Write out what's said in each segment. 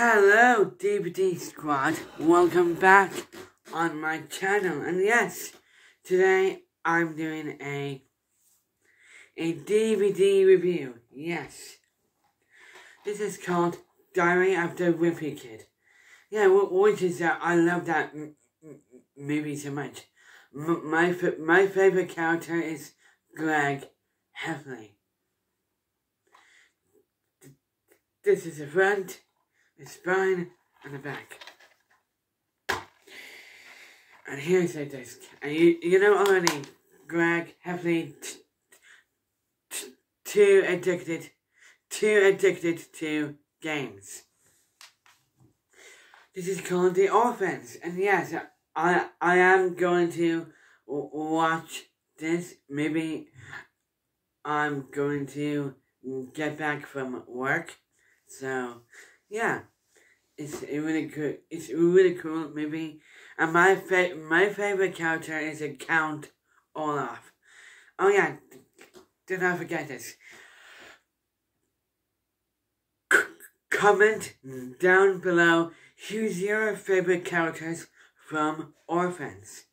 Hello, DVD Squad. Welcome back on my channel. And yes, today I'm doing a a DVD review. Yes. This is called Diary of the Wimpy Kid. Yeah, which is that I love that movie so much. My my favorite character is Greg Heffley. This is the front, the spine, and the back. And here's a disc. And you, you know already, Greg Heffley, too addicted, too addicted to games. This is called The Orphans. And yes, I, I am going to watch this. Maybe I'm going to get back from work so, yeah, it's a really good. It's a really cool movie, and my fa- my favorite character is a Count Olaf. Oh yeah, did not forget this. C- comment down below who's your favorite characters from Orphans.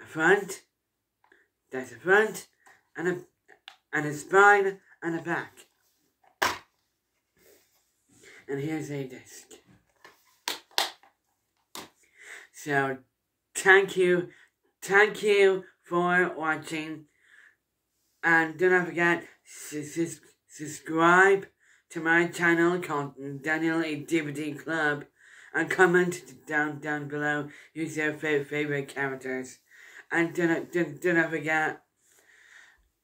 A front, there's a front, and a and a spine and a back and here's a disc. So, thank you, thank you for watching, and do not forget to subscribe to my channel called Daniel A DVD Club, and comment down down below who's your favorite characters, and do not do, do not forget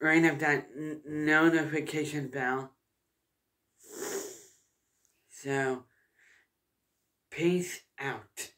ring up that notification bell so, peace out.